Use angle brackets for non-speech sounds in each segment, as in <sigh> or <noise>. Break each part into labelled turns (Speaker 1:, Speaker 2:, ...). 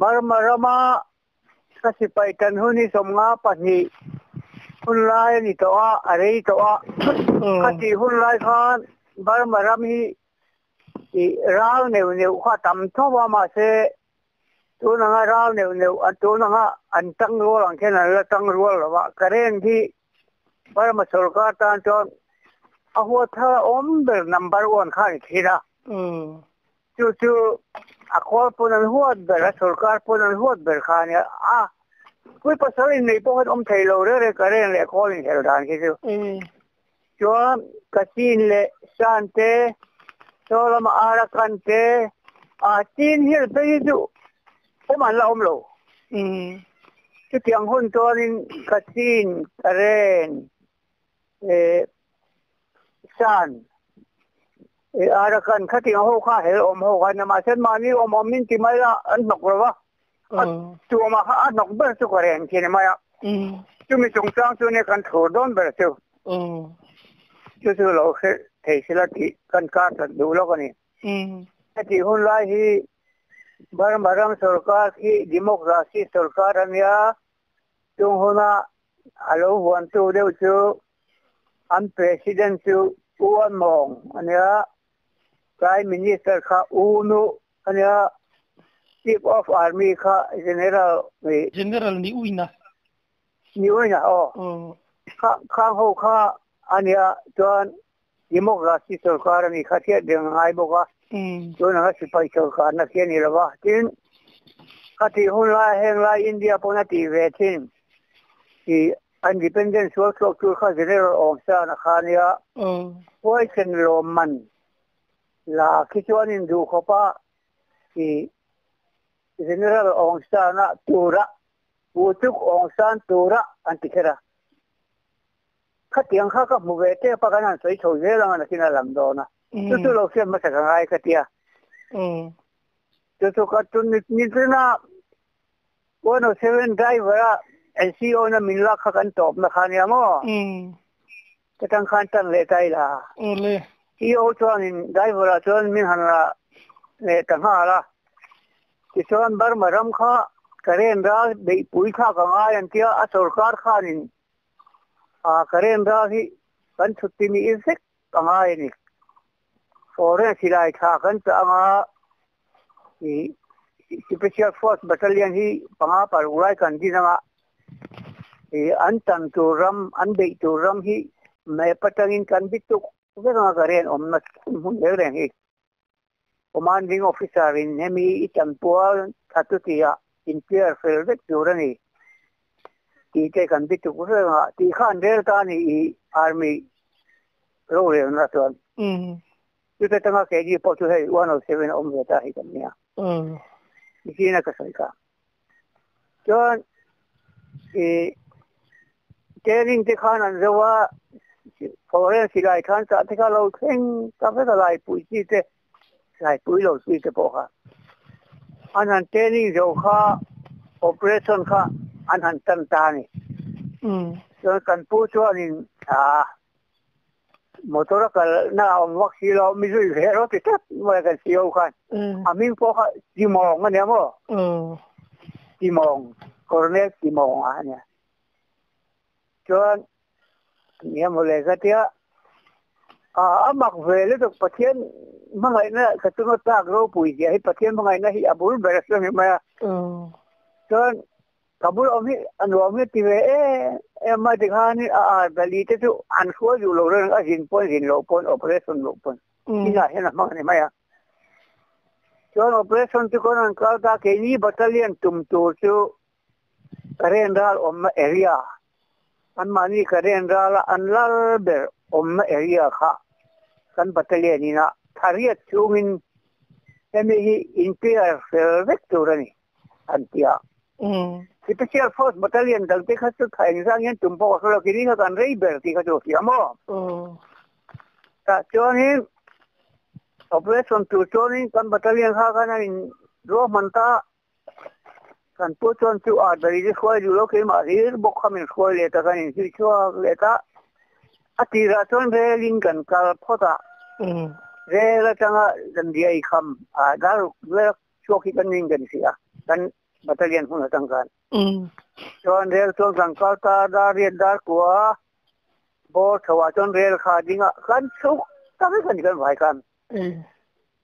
Speaker 1: บารมารมากสิไปกันหุ่นีสมงาปนีหุ่นลายนี่ตัวอะไรตัวกสิหุ่นลายขานบารมารมีร้าวเนียวเนียวข้าต่ำทว่ามาเสตัวนังร้าวเนียวเนียอันตัวนังอันตั้งรัวหลังแค่นั้นละตั้งรัวหรอวะกระเร่งที่บารมาสรกาตานจนอหัวเธออมเบลนัมเบอร์วันข้านี่ทีละอืม چو اخوار پونن هوت بر سرکار پونن هوت بر خانه آ کوئی پسوی نه په هم ته لورې رې کرے نه کول نه دان کې چو کسین له شانته سولم آرکانته آ تین هیر دې جو او مان لا هم لو چې تیان هون تورین کسین کرے شان e ara kan khati ho kha hel om ho ga na ma sen ma ni om om min ti mai la an nok rawa tu ma ha an nok ber tu kare an kene ma ya tu mi chung chang tu ne kan tho don ber tu tu tu lo khe thei sila ti kan ka thật du lo ni ti hun lai hi बरम भरम सरकार की डेमोक्रेसी सरकार हम या तुम होना alo wan tu deu chu an president chu uan mong ania prime minister kha uno anya chief of army kha general ni general ni uina ni uina o kha kha ho kha anya d o n democracy to r k a r ni kha ke deng ai boka ton ha sipai to r k a na ke ni rawa tin kha ti hun la h e n la india pona ti ve tin ki independence w o r k s o p tu kha general o f f i na kha nia poison lo man la kichuanin du khopa ki general ongsana tura utuk ongsan tura antikera k a t i a n g k a ka m u b e te pakanan soi chho ye lang na kina lam do na tu tu lo sem ma k a ngai katia eh tu tu ka tu ni ni na wono seven driver NCO na minla k a kan top na khania mo eh จ a ตั้งคันตั้งเลใจล่ะเ iyo tuanin driver chuan min hanra le tanga ra ti chuan bar maram kha karen ra dei pui kha ka nga yan tia a sarkar khanin a karen ra hi kan chutti ni insek anga yani foreign silai kha kan ta anga i special force battalion hi panga par urai kan dinanga e an tan turam an dei turam hi mai patangin kan bituk Sanotaanko ommat mun jälkeenkin. Commanding officerin nimi itän puolen tatuti ja interfervet juureni. Tiite kan pitu kusenga. Tiihan deltaani i armi roolien ratuan. Yhtä tämä keji potu hei uano seven omia tahikamia. Mm. Siinä kasaikaa. Tuon, eh, teerin tekhanan rewaa พอเรื่องสิไรขันสัตว์ที่เขาเราเพ่งกาแฟอะไรปุ๋ยจีเจใส่ปุ๋ยเราซื้อจะบอค่ะอันนั้นเจนนิสเราค่ะโอเปอเรชั่นค่ะอันนั้นตันตานี่อืมแกันพูดช่วยนี่อ่ามอเตอร์ก็น่ามวัคซีนเราไม่รู้เหรอที่แค่ว่ากัเสียวค่ะอืมอามิ่งพ่อค่ะจีมองมันเนี่ยมั้งอืมจีมองโคเรียกจีมองอันเนี่ยจนเนี่ยมาเลยก็เตี้ยอ่าบักเวลตกประเทศมังไงนะกระตุ้นตากรูปุยเดียให้ประเทศมังไงนะให้อบุลเบรสเลมาอืมจนกบุลอมิอันวมิติเวเอเอมาติฮานี่อ่าบลีเตตุอันชัวอยู่โลเรื่องอ่ะจินปนจินโลปนโอเปเรชั่นโลปน
Speaker 2: ที่ไหนเห็นมัง
Speaker 1: ไงมายา John operation to kon an kauta ke ni battalion tum to to renderal om area ammani karen rala an lal ber omna area kha kan batale ni na thariat chungin emi hi interior vectorani antia special force battalion dalte kha chu thain sang yan tumpo wasolo kini kha kan rei ber ti kha chu ki amo ta choni operation plutonium kan battalion kha kana in ro manta ันพูดชวนที่อาดไปดิช่อยดูแลเขามาดีบุกขามินช่วยเลยแต่กันยิ่งช่วยเลยตาอธิราชนเรื่องลิงกันการพ่อตาเรลจังะจันดีไอคำอ่าดารุเรลช่วยขี้กันลิงกันเสียกันบัตรเลียนคนละตั้งกันชวนเรืชวนสังกัลตาดารีนดารกัวโบสถ์วชนเรืลขาดิงะกันชุกตั้งกันกันไวกัน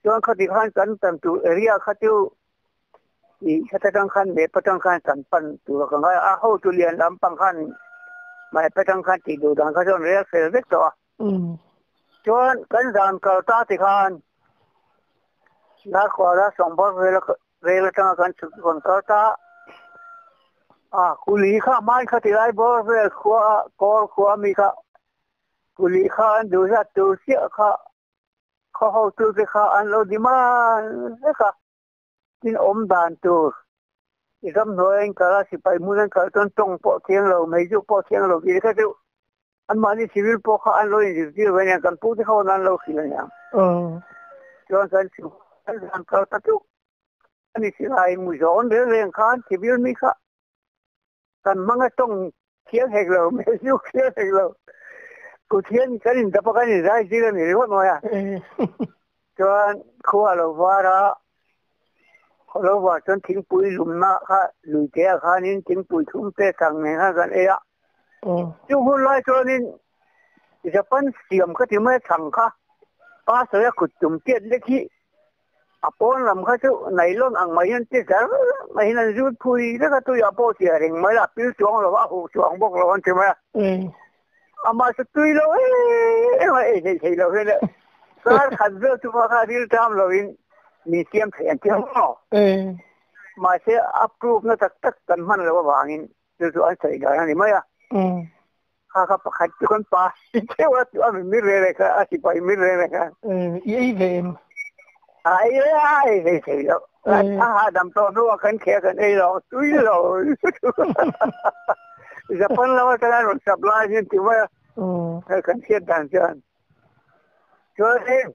Speaker 1: ชวนขัดขันกันตั้งตัวเรียกขัดอยู่อีกแต่ต้องขั้นเมตต้องขั้นสันปันตัวของเขาอาหูจุเรียนลำปังขั้นมาไปต้องขั้นจีดูดังเขาชนเรียกเซลิกต่อจนกันดานเกาตาติคัน นักว่าละสองพันเวลาเวลาต่างกันสุดคนเกาตาอ่าคุลีข้าม่นขัดไรบ่เรื่อกขวากอขวามีข้าคุลีข้าดูจะดูเสียข้าข้าหวเสียข้าอันโาดิมาเลยข้า tin ôm bàn tu thì gấp nói anh cả là chỉ phải muốn anh cả tuần trông bỏ tiền lâu mấy chỗ bỏ tiền lâu thì cái chỗ anh mà đi civil bỏ khó anh lôi gì gì về nhà ừ. cần phụ thì không anh lâu khi này ờ cho anh cần chịu anh làm cả tất chút anh đi lại mùi gió để lên khán civil mi khá cần mang cái trông tiếng hẹn lâu mấy chỗ tiền hết lâu cụ tiền cái gì đập cái gì ra gì là nhiều quá rồi à cho anh khu alo đó. ขาเล่าว่าจนทิ้งปุ๋ยลุมนาค่ะหลุยแก่ค่ะนี่ทิ้งปุ๋ยทุ่มเตะกังเนี่ยค่ะกันเอ้ยจู่มหุ่นไล่ตัวนี้จะปั้นเสียมก็ถึงไม่สั่งค่ะป้าเสียขุดจุ่มเตี้ยนเล็กที่อปอนลำเขาชื่อไหนล้นอังไม่ยันเจ่จไม่นั่นรุดพุยแล้วก็ตัวอปอเสียเร่งไม่ละปิ้วจวงหรือว่าหูจวงบกกเอนใช่ไหมอืมอามาสตุยเราเอ้ยเอ้ยเอ้ยเฮ้ยเราเฮ้ยเลยสารขัดเรื่องทุกข้าที่ทำเราเอง museum thai an tiang no eh mai se approve na tak tak kan man lo wangin tu tu an thai ga ni mai a eh ha ka pakhat tu kan pa te wa tu am mi re re ka a si pa mi re re ka eh ye vem ai ai ai ai lo ถ้าหาดำตัวนู้กันแค่กันไอ้เราตุ้ยเราจะพันเราจะได้รถสับลายนี่ถือว่าเออกันเสียดันจันก็เอง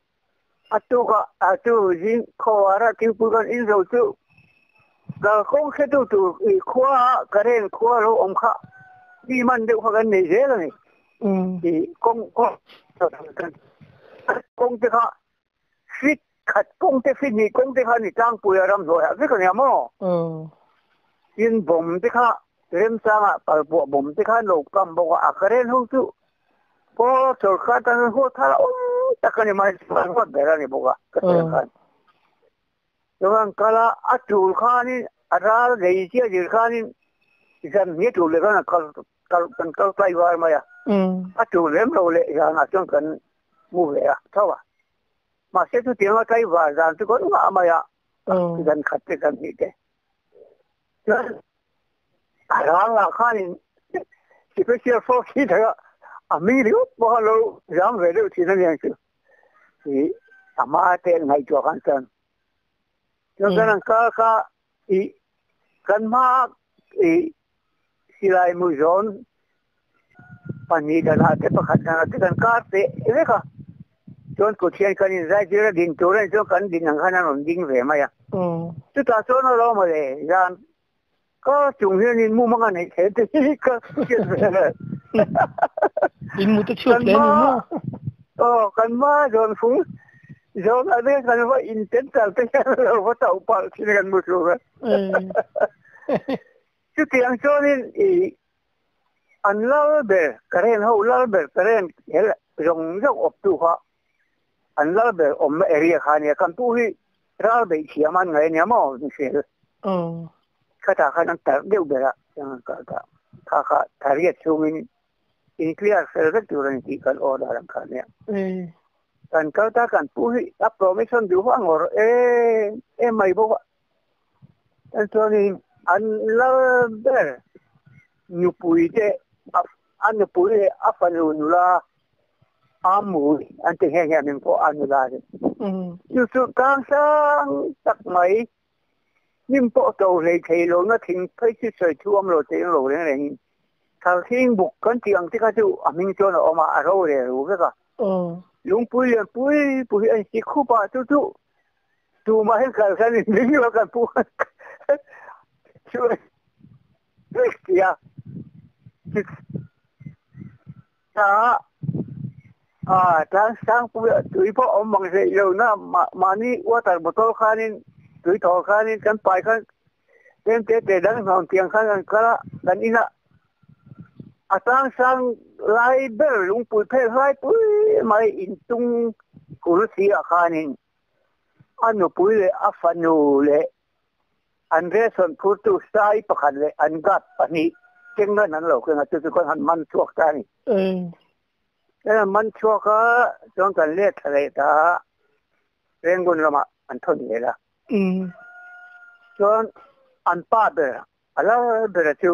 Speaker 1: atu ka atu jin ko ara ti pu kan in zo tu da ko ke tu tu i kwa karen kwa ro om kha ni man de kha kan ne je la ni i kong ko kan kong te kha fit khat kong te fit ni kong te kha ni tang pu ya ram zo ya ve kan ya mo in bom te kha rem sa ma par bo bom te kha lo kam bo ka karen hu tu ko chor kha tan ho tha om takani maisman wa garani boga kasal khan yogan kala atul khani aral gaiti ajir khani isan ni tule kana kal kal kan kal tai war maya atul lem lo le ya na chon kan mu le ya thawa ma se tu tiang kai war dan tu ko ma maya isan khatte kan ni te aral la khani special force ki thaga amiri bo lo jam vele uthi na yang chu thì ama ten ngai cho kan ừ. tan cho nên kan ka ka i kan ma i silai mu zon pani da na te pakhat na te kan ka te ve ka chon ko chen kan in zai jira din to ren cho kan din ang hanan on ding ve ma ya tu ta so no lo ma le ran có chung hiên in mu mang này thế thì <laughs> có
Speaker 2: in ừ. mu tu chuột lên mu
Speaker 1: ờ kan ma zon phung zon a ve kan va intental te lo va tau pa sin kan mu lu ga chu ti ang anh in i anh lao be karen ho lao be karen hel rong zok op tu ha an lao be om area khan ya kan tu hi ra be chi aman ngai nya mo ni se cái ta khan ta deu be ra ka ka ka ka ta ri chu min incluye recturan tikal ora ran mm. khania kan ka ta kan pu hi a promotion du hang or e e mai bo an to ni an la ber nyu pui te an nyu pui a pa lu nu la amu an te he he min po an nu la ni chu chu kan sang tak mai nim po to le thei lo na thing phai chi soi thu am lo te lo le ne thal hing buk cái ti ang tika chu aming chon oma aro re ru ka ka lung pui le pui pui an si khu pa chu chu tu ma hel kal kan ning lo kan pu chu ya ta à trang sang pui tui po om mang se lo na ma ma ni water bottle khanin tui thor khanin kan pai khan tem te te dang hong tiang khan kan kala dan ina at lang sang lai ber lung pui phe lai pui mai in tung kul si a khanin anu pui le afanu le andreson kurtu sai pakhan le angat pani kenga nan lo kenga tu kon han man chuak ta ni mm ena man chuak ka chong kan le thare ta rengun lama an thon le la mm chon an pa ber ala ber chu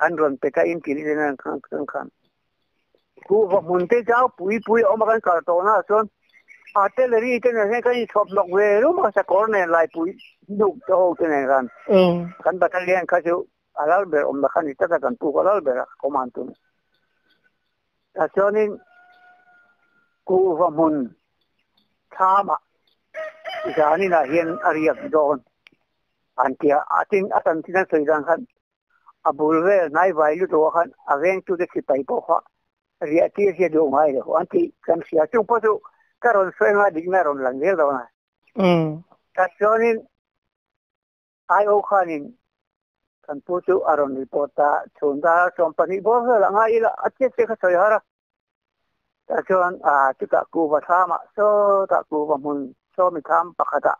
Speaker 1: andron peka in kiri den kan kan kan ku va munte jao pui pui o makan kartona son artillery ten ne kan thop lok ve ru ma sa korne lai pui duk to ho ten kan kan battalion ka chu alal ber om kan ita ta kan pu alal ber command tu asonin ku va mun thama jani na hian ariak don antia atin atan tinan soidan kan abulve nai vailu to khan aveng tu de sipai po kha ria ti se do ngai le anti kan sia chung po tu karon se nga dik na ron lang gel do na mm ta shonin ai o khanin kan pu tu aron ni po ta chunda company bo la nga ila atche se kha soi hara ta chon a tu ta ku va tha ma so ta ku va mun so mi tham pakata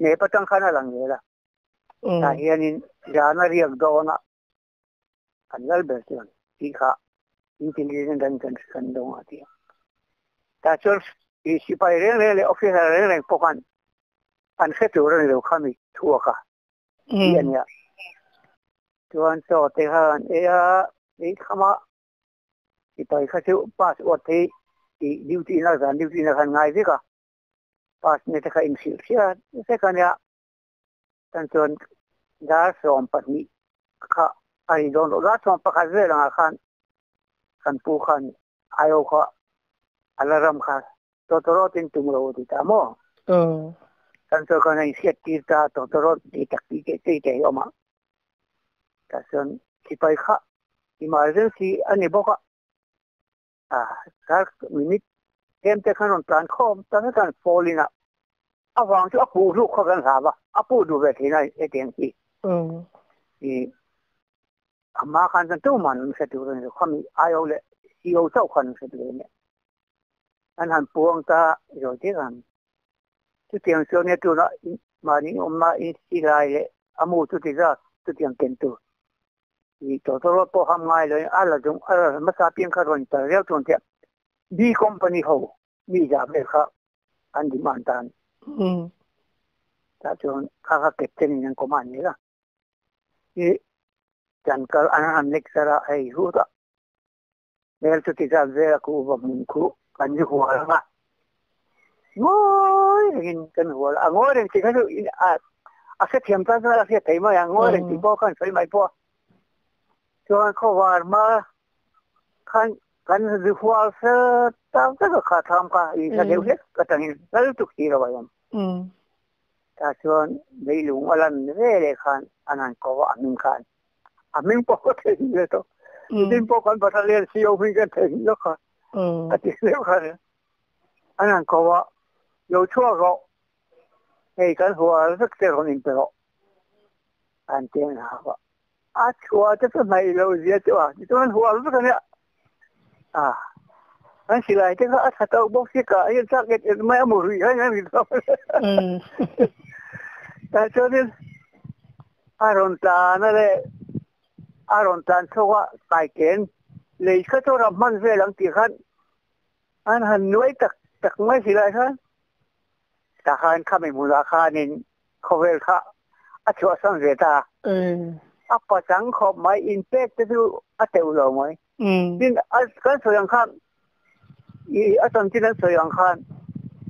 Speaker 1: ne patang khana lang gela hmm. ta hianin jana riak do na कंजल बैठते हैं तीखा intelligent and construction दो आती है ताचर ये सिपाही रेंग रेंग ले ऑफिसर रेंग रेंग पोकान अनसे तो रेंग रेंग खामी थुआ का ये नहीं तो अनसे होते हैं ये ये खामा सिपाही का से पास होते ड्यूटी ना जान ड्यूटी ना खान गाय का पास में तक इंसिल किया इसे कन्या तंतुन दार सोम पत्नी का อันนี้โดนรัฐมนตรีประกเรื่องอาคารขันผูขันอายกะอัลลารมค่ะตัวตัวที่ตุ้มเราติตามอเออั่านตักคนนี้เสียตีตาตัวตัวที่ตักที่เกที่เกออกมาแต่ส่วนที่ไปค่ะ emergency อันนี้บอกว่าอ่าถ้ามีนิดเ็มเจะขนมตานข้อมตอนนั้นการโฟลินะอาวังที่อาปูรูกเขากันสาบะอาปูดูแบบที่ไหนเอเดียงที่อืมအမခန်စတူမန်မစတူရင်ခမီအယောလေဒီအောင်ဆောက်ခန်စတူလေနဲ့အန်ဟန်ပွန်းကာရိုတီရန်သူတီယန်ဆောနေတူိ်းအသူတာသူတ်ကင်တူာ့တော့ာကာဂာမာင်ရွနာကာကြာင်ခက်တဲ့င်းကေန tanka anan leksara ai huta mel tu ti jal ve ku ba mun ku kan ji huwa ma ngoi rin kan huwa a ngoi rin ti ka ju in a a se tiam ta na se te ma ya ngoi rin ti bo mm. kan sai mai bo to an ko war ma kan kan ji huwa se ta ta ka tham ka i sa mm. deu he ka tang in dal tu ki ra ba yam mm. ta chuan nei lung alan ve le khan anan ko wa min khan à mình bỏ có thể gì đó mình bỏ còn bắt lên siêu mình có thể gì đó cả
Speaker 2: à thì nếu cả
Speaker 1: anh ăn có vợ có chua có ngày cái hoa rất sẽ không nhìn thấy anh tiền hả vợ à chua chắc là mày lâu gì chứ à chỉ tôi hoa rất là à anh chỉ lại cái gã thật tao bốc xích cả anh chắc cái mẹ mù hủy hay anh gì tại cho nên Aron ta nó đấy อารมณ์การโชว่าตายเกณฑ์หรือก็โชว์รับมันเสียหลังที่ขันอันหันน้อยตักตักไม่สิไรครับตาคันข้าไม่มูาคานินเขาเวลข้าอชัวสังเวตาอืมอัปปะจังขอบไม่อินเตอรจะดูอัตเตอร์เราไหมอืมนี่อัศกันสวยงามอีอัศจริงนั้นสวยงาม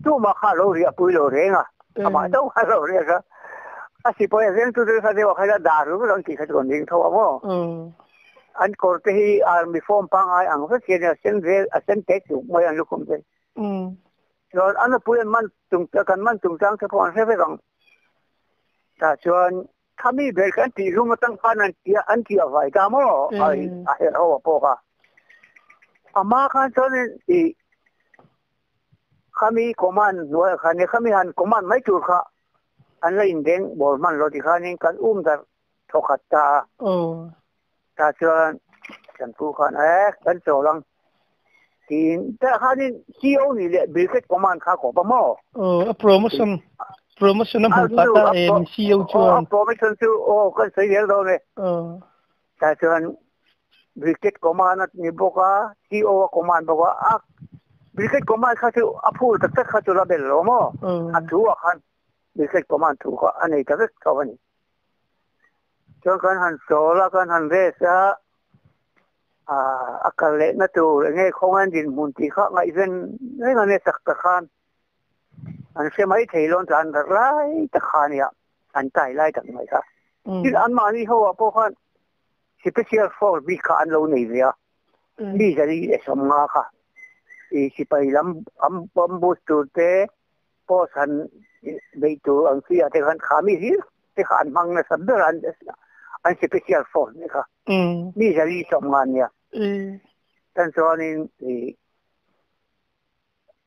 Speaker 1: ตู้มาข้าเราเรียกปุ๋ยเราเรียกอะทำไมต้องข้าเราเรียกครับ अस्ति पयसेन टु सधैँ भर्खर दाहरू रङ्की खेत भनिदिएको ठाउँ अब अनि कोर्टही आर्मी फर्म पाङ आयो हाम्रो सेन असेन रेल असेन टेक्स मै अनु कुम्जे rồi anh bây giờ mình chúng ta cần mình chúng ta cái phòng sẽ phải rằng ta chuẩn tham ý về cái tỷ số mà tăng phan anh kia anh kia phải cả mỏ mm. ai ai đâu bỏ cả à mà cái cho nên thì kami command nói kami han command mấy chủ khác อันละอินเดงบอกมันรถที่ขานี่กัน อุ้มแต่ทุกข์ตาตาเชื่อฉันพูดกันเอ๊ะฉันโสดลังทีนแต่ขานี่ที่เอานี่เลยบริษัทประมาณข้าของประมา
Speaker 2: เออโปรโมชั่นโปรโมชั่นน้ำหูตาตาเอ็นซีเอาชวนโ
Speaker 1: ปรโมชั่นชี่อโอ้ก็เสียเงินเราเลยตาเชื่อบริษัทประมาณนั้นนี่บอกว่าที่โอ้ประมาณบอกว่าอ่กบริษัทประมาณข้าชื่ออภูตักเต่ข้าชื่อระเบิดหรอมัอัะถือว่าขันมิเศษประมาถูกก็อันนี้ก็คือก่อนช่วงการหันโซล้วกันหันเรสอะอาการเล่นนั่นตัวเงี้ยของแอนดินมุนตีเขาไงเส้นไมอ้เนี้ยสักตะขานอันเสียไม่ถี่ลงจานไรตะขานเนี่ยอันใจไรกันไหมครับคืออันมาดี่เขาว่าพวกคนสเปเชียร์ฟอร์วิคานเราหนีเนี่ยบี่จะได้สมมาค่ะอีสิไปลำอัมบัมบูสตูเต้พอสัน beito ang kuya te kan kami hir te kan mang na sabder an an special force ne ka ni jali som ngan ya tan so ani e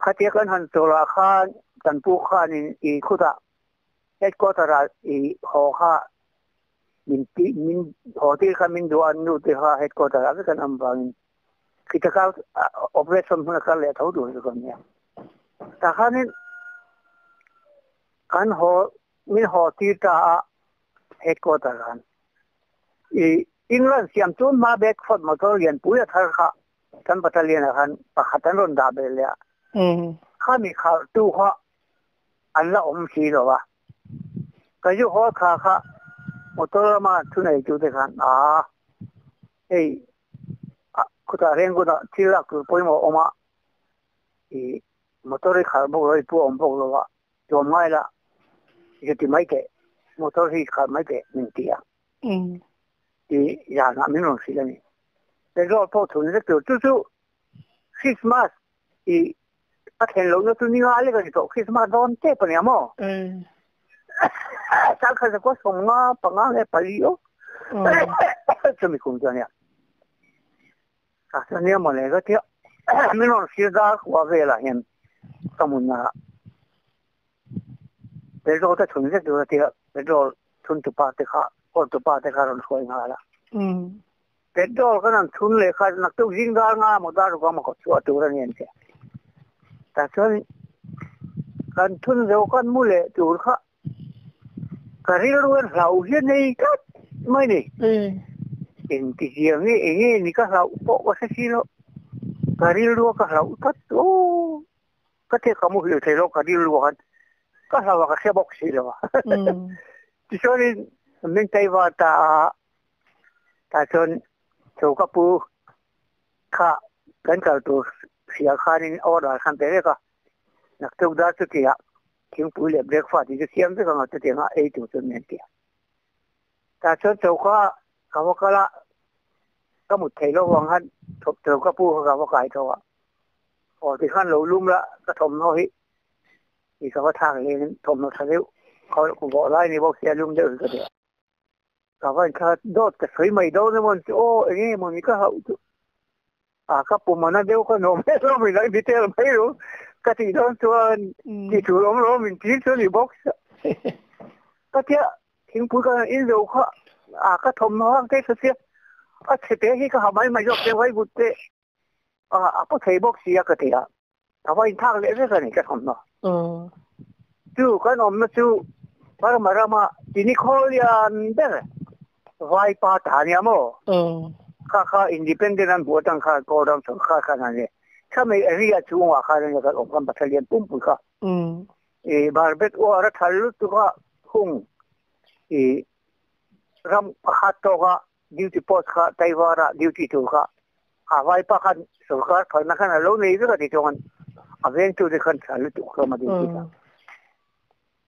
Speaker 1: khatia kan han to la kha tan pu kha ni e khuda et ko ta ra e ho kha min ti min ho ti ka min do an nu te ha het ko ta ra kan am bang kita ka operation na ka le thau du ko ne ta kha ni kan ho min ho ti ta he ko ta ran i england siam chu ma back for motor yan pu ya thar kha tan battalion han pa khatan ron da be le mm kha mi kha tu kha an la om si lo wa ka ju ho kha kha motor ma thu nei chu te khan a ei ku ta reng ku da ti la ku poi mo oma i motor kha bo roi pu om bo lo wa จมง่ายละ te Maite, motorista, Maite, mentía. Y ya, a mí no me mí. Pero todo tú, tú, tú, es más, y hacen lo no tú ni es más te poníamos. Pues, eh. <laughs> Tal que cosas, cosa, pues, una de palillo. Eso oh. <laughs> me Hasta a tío. <clears throat> A mí me da, la gente. Como una เป็นโรคที่ถึงจะดูแลเป็นโรคทุนตุปาติคาคนตุปาติคาเราช่วยงานละเด็นโรคก็นั่นทุนเลยค่ะนักตุ้งยิงดางานหมดได้รู้ความก็ช่วยตัวเราเนี่ยแต่ส่วนการทุนเดียวกันมุ่งเลยัวข้าการเรียนรู้เราเรียนในกันไม่นี่อินทิเชียงนี่เองนี่ก็เราปกว่าสิ่งเราการเรียนรู้ก็เราตัดโอ้ก็เท่ากับมุ่งเรียนใช้โลกการเรียนรู้กันก็สาวกเขียบอกสิเลยว่าที่ชนิดมิ่งใจว่าตาตาชนโชกัปูข้ากันกัดตัวเสียค่านี้ออรดาขันเตะก็นักตุกดาสุกี้อะทิ้งปูเล็บเบ็กฟ้าที่จะเสียมที่กำลังจะเตียงเอ้ตุสุนเนี่ยตาชนโชกข้าเขาบอกละก็มุดเทโลวังฮันทบเจอก็ปูเขาบอกไก่ทว่าพอที่ขั้นเรลุ่มละก็ทมน้อยอีกว่าทางนี้ทมทะลุเขาบอกไล่นี่บอกเสียลุงเดือดก็เดือดแต่ว่าเขาโดดแต่เคยไม่โดดนมันโอ้ยนี่มันนี่ก็เขาอ่าคับปุมมันเดียวก็นมไม่รู้ไม่ได้ดีเทลไม่รู้ก็ที่โดนตัวที่ถูกล้มล้มมันที่สุดในบ็อกซ์ก็เที่ยทิ้งพูดกันอินเดียวขาอาก็ทมน้องได้เสียอ่ะเสพที่ก็ทำไมไม่ยกเสียไว้บุตรอ่ะอ่ะพอเทบ็อกซ์เสียก็เที่ยแต่ว่าอินทางเล็กๆนี่ก็ทำเนาะจูกันอมนะจูปรมารามาอินิโคลยานเดรไวปาฐานยามอข้าข้าอินดิเพนเดนต์บัวตั้งข้าโกดังสงข้าข้านั่นเลยถ้าไม่เรียกจูว่าข้าเรื่องการอบรมปัตเลียนตุ่มปุ่นข้าเออบาร์เบตโอรทัลลุตุกะหุงเออรำขัดตัวกะดิวติโพสกาไตวาระดิวติทุก้ะอาไวปาข้าสุข้ะถอยนักข้าเราเนี่ยก็ติดตังนั้น avem tu de kan salu tu kroma de kita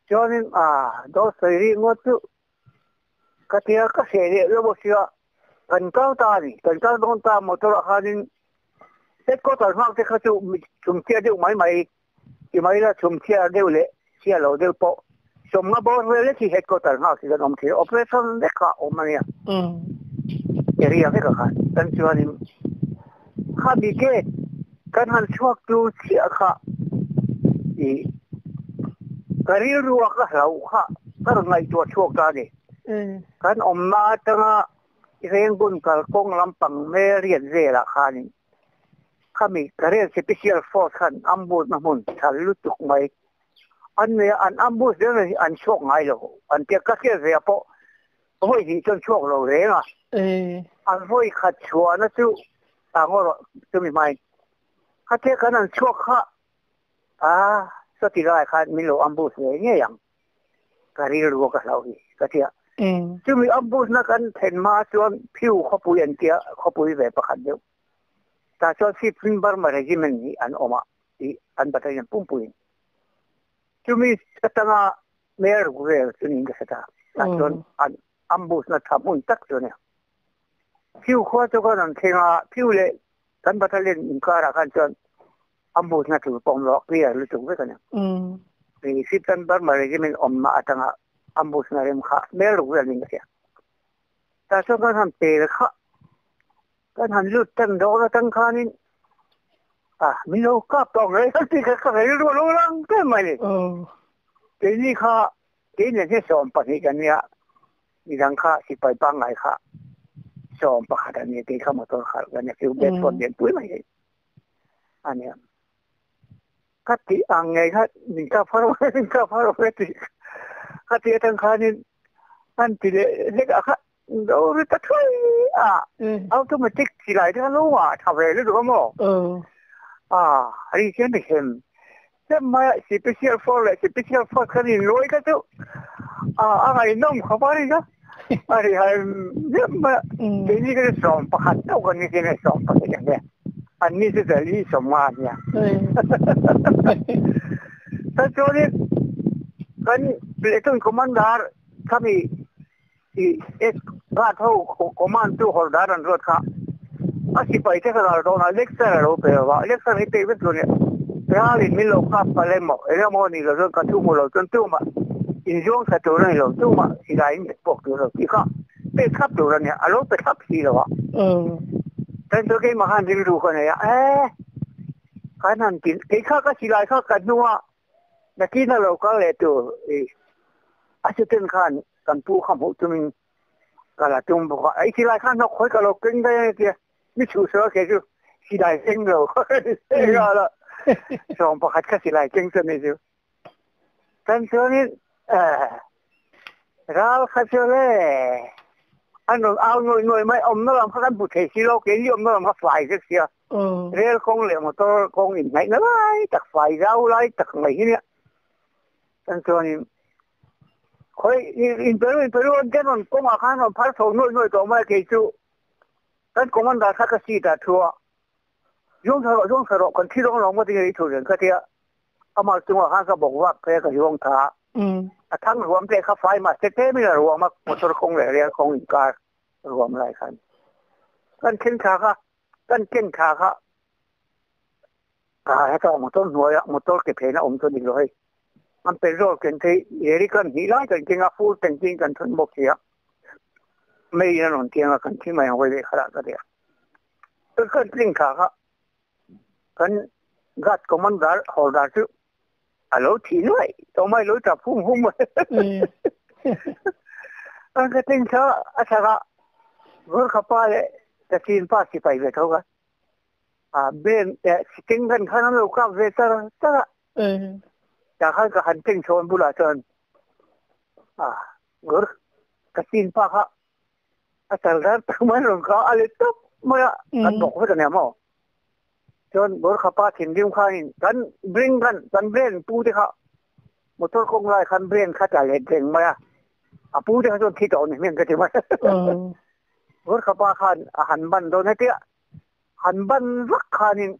Speaker 1: jonin a do sari ngotu katia ka sere lo bosia kan ka ta ni kan ka don ta motor hanin set ko tar mak te ka chu chum tia de mai mai ki mai la chum tia de le tia lo de po som na bor le ki het ko tar mak ki don ki operation de ka o mania mm area de ka kan tan chuanin kha bi ke kanal chuak tu chi kha i kari ruwa ka rau kha kar ngai tu chuak ta ni kan om ma ta nga reng gun kal kong lam pang me rian ze la kha ni kami kare special force kan ambut na mun thalu tuk mai an ne an ambut de an chuak ngai lo an te ka ke ze po hoi hi chon chuak lo re nga eh an hoi khat chuan na chu างก็จะมีไม่他这个能巧克啊，说这个还没有俺不是那样，他这个如果老的，他这。嗯。就没俺不是那个天马说皮肤可不人家可不会被不看掉，他说是平板嘛，人们你俺我嘛，你俺把他人不不人，就没这当啊没人过来，就人家是他，他说俺俺不是那他们得着呢，皮肤可这个能听啊，皮肤嘞。กันบัตรเล่นอิน้าราคกาจนอัมบูสนาถือปองล็อกเรียหรือถึงไว้กันเนี่ยอืมสิบตันบัตรมาเรลยที่มันออมมาตั้งอัมบูสนาเริ่มขาไม่รู้เรื่องนี้เลยแต่ส่วนการทำเตะเลยค่ะก็ทำลุดตั้งดอกตั้งคานินอ่ะมีโอกับตองเลยที่เขาเขารู้รู้รังเต็มาเลยทีนี้ค่ะทีนี้ที่สอนปฏิกันเนี่ยมีทั้งข้าที่ไปบ้างไงข้าชอมประคาดอันนี้กี่เข้ามาตัวขาดกันเนี่ยคือเบ็ดคนเดียนปุ้ยไหมอันเนี้ยคติอังไงครัหนึ่งก้าพระเหนึ่งก้าพระเวทีคติทั้งคานี่อันที่เล็กอะค่ะเราตะทุยอ่ะเอาตัวมาติกสิไหลที่เขาลู้ว่าทำอะไรรู้หรมัเงอ่าอออ่าอันนี้เช่นเห็นแต่มาสิเปเชียลฟอร์เลยสิเปเชียลฟอร์คันนี้รวยก็ตัวอ่าอะไรน้องเขาไปกันปเฮ้ยยองมาเี่นี่ก็สอบผ่านเจ้าคนนี้กันสอบผ่านอย่างเงี้ยอันนี้จะได้สมานเนี่ยถ้าช่วงนี้กันเปลี่ยนคุมันดาร์ถ้ามีีเอกราชวงา์คุมันตัวหัวดารันรถข้าอาชัยไปที่าร์ะดานเล็กสระรูปเอวะเล็กสร์นี่เป็นตัวเนี่ยเรื่องนี้มีโลกาไปเลมอเรื่องมันนี่ก็าเรื่องการทุ่มเลาจนทุ่มอ่ yung sa tu ran lo tu ma si ga in bo tu lo ki ka pe khap tu ran ya a lo pe khap si lo ừ tan to ke ma han ri ru ko ne ya eh ka nan ki ke kha ka si lai kha ka nu wa na ki na lo ka le tu e a se ten khan kan pu kham ho tu min ka la tum bo ai si lai khan no khoi ka lo king de ki mi chu so ke ju si lai sing lo se ga la สองประคัดก็สิไลเก่งสนิทอยู่ท่านเชื่อนี่ À. khai ral khachole an no au noi noi mai om no lam khan thế the si lo ke ông nó làm lam phải fly kia, sia ừ. rel liệu le motor kong in nai nó lai tak fly rau lai tak mai hi ne anh so ni khỏi in peru in peru an cái on kong a khan on phar so noi noi to mai ke chu tan kong an đã kha ka si da thua yong tharo yong tharo kan thi dong long ma ti ri thu ren ka tia amar tu ma khan ka bok wa ka ka yong tha อืมทั้งรวมเตะข้าไฟมาเตะไม่ได้รวมมาหมดตัวคงเหลเรียกคงอีกการรวมหลายคันกันเข่งขาค่ะกันเข่งขาค่ะกาให้ก็หมดตัวหน่วยหมดตัเก็บเพลงอมตัว่ีเลยมันเป็นโรคเกันที่เยริกันหีไลกันจริงอ่ฟูดกัจริงกันทนบกเสียไม่ยินหนุนเตียงกันที่ไม่เอาไว้เลยขนาดก็เดียวก็เก่งขาค่ะกันกัดก็มันดาร์หอดาร์อาลูทีน่อยต้องไม่รู้จับพุ่งพุ่งมาอันก็จริงเชอะอาชะก็เมื่อขับไปเลยจะกินปาสิไปเวทเขาก็อาเบนเแต่สิ่งกันข้างนั้นเราก็เวทระตระอยากให้ก็หันทิ้งชวนบุราชนอ่าเมื่อินป้ากะอาจารย์ทำไมเราก็อะไรต้องไม่อันบอว่าจะเนี่ยมั้งจนบริษัทป้าถิ่นริมข้าวินกันบริงกันกันเบรนปูที่เขามอเตอคงไล่คันเบรนข้าจ่ายเหล็กเก่งมาอ่ะปูที่เขาจนที่ต่อนี่เมียนก็จะมาริษัทป้าคันหันบันโดนให้เตี้ยหันบันรักข้าวิน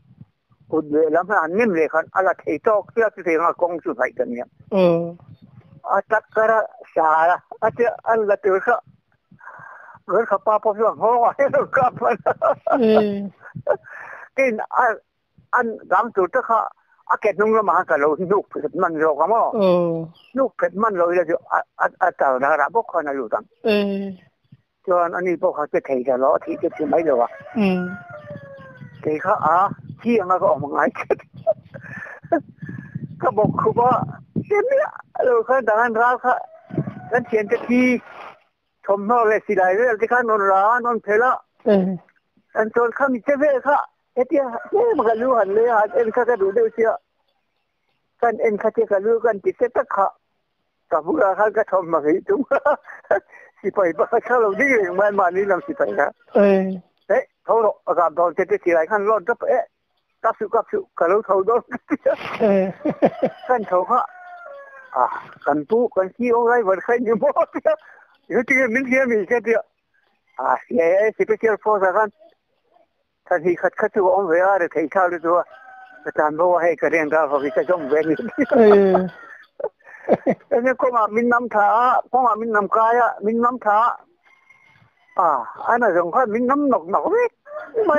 Speaker 1: กุดเลยแล้วไม่หันนิ่มเลยคัน อะไรทีตอกเตี้ยที่เสียงกองสุดใส่กันเนี่ยอืออาตักกระสาอาจจะอันละเตือนเขาเกิดขับป้าพอเสียงห้องไว้แล้วกลับมากินอันอันรำจุดตะอาเกตนุ่งละมากันเรานุกเผ็ดมัน เราก็มั้งนุกเผ็ดมันเราเลยจะอ่ะอ่ะเจานะรับพวกคนอยู่ตังอจนอันนี้พวกเขาจะเทจะล้อที่จะที่ไม่เลยวะอืมยทเขาอ่ะที่ยังก็ออกมาไงก็บอกคือว่าเต็มเนี้เราเคยดังรักค่ะัันเขียนจะที่ชมนอกเลยสิได้เลยที่ข้านอนร้านนนเพละอันจนข้ามีเจ้าเว่ค่ะ এতিয়া সেই mga luhan le ha en kha ka du de sia kan en kha te ka lu kan ti se ta kha ka bu ra kha ka thom ma hi tu si pai ba kha lo di le man ma ni lam si pai na eh eh thau ro ga do te te si lai khan lo dap eh ka su ka su ka lo thau do eh kan thau kha à cần tu cần chi ông ấy vẫn khai nhiều mốt chứ chứ mình hiểu mình cái gì à cái special force rằng hakikad ka tuga on weare kai kalu tuwa tan bo wa he karen ga fa ka jom ve ni ene ko ma min nam tha ko ma min nam kaya min nam tha à anh là dùng khoai mình nắm nọc nọc ừ. đấy mà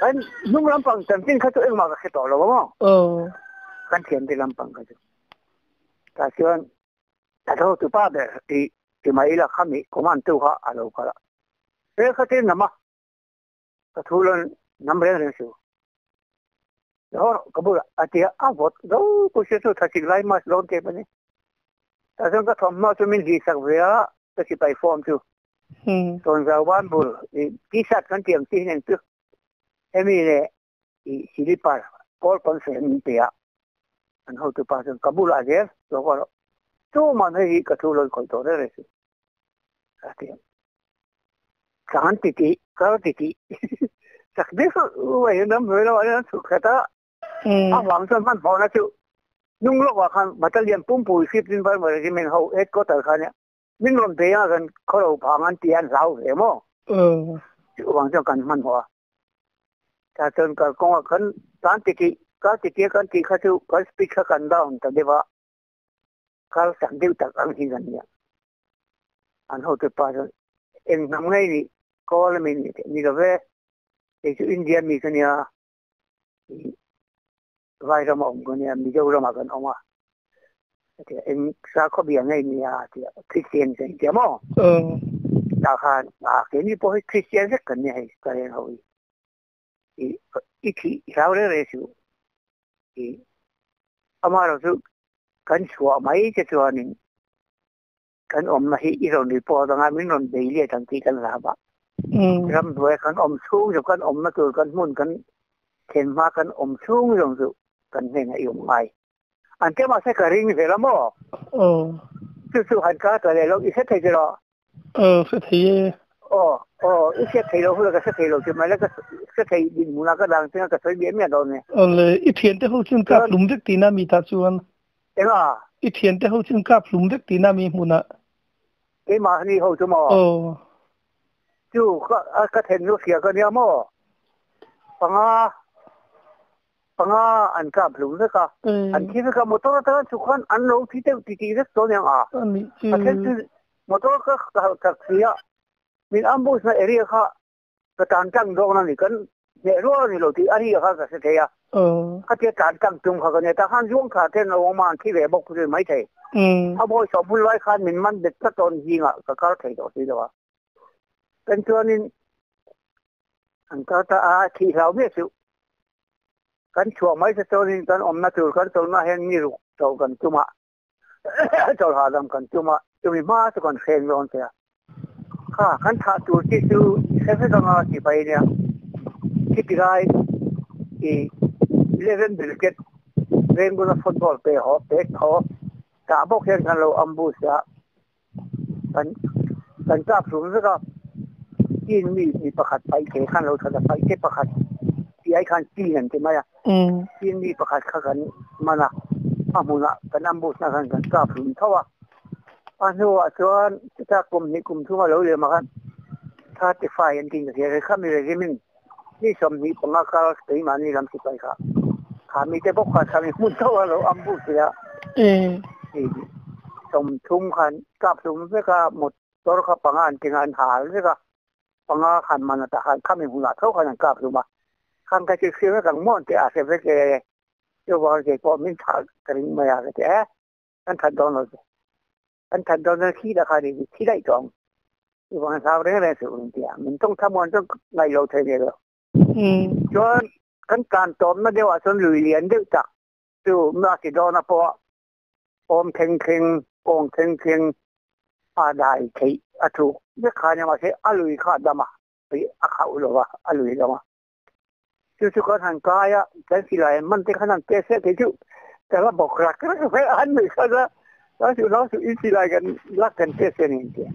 Speaker 1: anh nung làm bằng chân tin khác tụi em mà cái đó là ừ. không ờ khăn tiền thì làm bằng cái đó ta kêu anh ta tụi ba để thì thì mấy là khăm có mang tiêu hóa à lâu cả thế tiền là mà กระทูลนำเรียนเรียนสู่แล้วก็บอกอาเตียอาวดแล้วกูเสียสู่ถ้าสิไล่มาลงเก็บนี้แต่ฉันก็ทำมาจนมีดีสักเวลาจะสิไปฟอร์มสู่ตอน కాంతికి కోతికి సక్దేశం సుఖత వంశమన్ భవనచు nung lo wa khan batal yan pum pu si pin bar ma ji men ho et ko tar khan ya min lom de ya gan ko lo pa ngan ti an rao he mo ừ wang cho kan man ho ta chân ka ko khan tan ti ki ka ti ki kan ti kha chu ka speak kha kan da on ta de wa ka sang diu tak ang hi gan ya an ho te pa en nam ngai kol min ni ga ve e chu india mình kan ya vai ra ma ngon ya mi jo ra ma kan oma thì em sa có bia ngay nhà thì Christian cái gì mà ờ đã khan à cái này bôi Christian rất cần này cái này thôi thì ít khi sau đấy rồi chứ thì amar chú, cần sửa máy cái chuyện anh, cần ông này ít rồi đi bỏ ra mình nói, để lại thằng kia cần làm bạc ram doi kan om chung jo om na tur kan mun kan ken ma kan om chung jo ju kan ne na yum mai an te ma se ka ring ve la mo o chu chu han ka ta le lo i thấy ờ ờ, ờ ít sẽ thấy đâu hơn là sẽ thấy đâu chứ mà là sẽ thấy bình muốn là cái đang tiếng cái thấy biến miệng đâu này
Speaker 2: ờ là ít thiên thế hậu chân cáp lúng đất tí nam mi ta chuan à? thế mà ít thiên thế hậu chân cáp lúng đất tí nam mi muốn
Speaker 1: cái mà đi hậu chứ mà ờ chú có à, có thể nó kia cái nhà mò bằng à bằng ăn anh cảm lũ nữa ăn anh khi cái một tổ đó chú con ăn lâu thì tiêu thì thì rất tốt nhàng à mà thế chú một tổ cái cái cái gì à mình ăn bún này area khác cái tàn trăng đó là cái nhẹ rồi thì lâu thì area khác cái thế à ừ. cái cái tàn trăng chung khác cái này ta hàng dùng cả thế nó ông mang khi về bốc rồi mấy thế à bôi sổ bôi loại khác mình mang được cái tôn gì à cái cái thế đó thì đó กันตัวนี้อันก็ตาที่เราไม่สุกันช่วงไม่สตัวนี้กันอมนาตูกันตัวน่าเห็นนี่รู้ตัวกันตุมาตัวหาดำกันตุมาตุมีมาตุกันเฟงร้อนเสียข้าขันทาตูที่สูเซฟต้องเอาที่ไปเนี่ยที่ปีไรอีเลเวนบิลเกตเรงกุนฟุตบอลเปหอบเตะหอบกาบอกเห็นกันเราอัมบูเสียกันกันจับสูงสักจีนมีมีประคัดไปเขขั้นเราถัดไปเก็ประคัดที่ไอ้ขั้นจีนเห็นใช่ไหมอ่ะจีนมีประคัดขากันมานะพามุนะกันนำบุษนะกันกันกราบถึงเขาว่าอันนีว่าส่วนจากกลุ่มนี้กลุ่มทั่วเราเรยมาคันถ้าจะไฟายนกิงๆเสียใครข้ามีอะไรกันนี่สมนี้ผมมาการตีมันนี่ลำสิไปค่ะบขามีแต่พวกขาขามีมุ่งเท่าเราอัมบุษเสียอืสมทุ่มขันกราบถึงเสียก็หมดตัวเขาปังงานกินงานหาเสียก็ပငါခံမနတဟန်ခမေဘူးလားထောက်ခံကပ်လို့မခံကတိခေရကမွန်တဲ့အားဆက်ပဲကဲယောဘာကေပေါ်မင်းသာကရင်းမရတဲ့အဲန်ထဒေါနယ်အန်ထဒေါနယ်ခီးတခါဒီခီးလိုက်တော့ဒီဘာသာရဲရဲဆိုရင်တရားမင်းต้องทำวันต้องไล่เราเทเนี่ยတော့อืมจนกันการตอมไม่ได้ว่าสนลุยเรียนดึกตักตัวมาสิดอนะพออมเค็งๆกองเค็งๆ adai kai atu ya khane ma se alui kha dama ai akha ulowa alui dama chu chu kan han kaya kan silai man te khanan pese te chu tala bokra kra ka an me khaza ta chu la chu in silai kan lak kan pese ni ke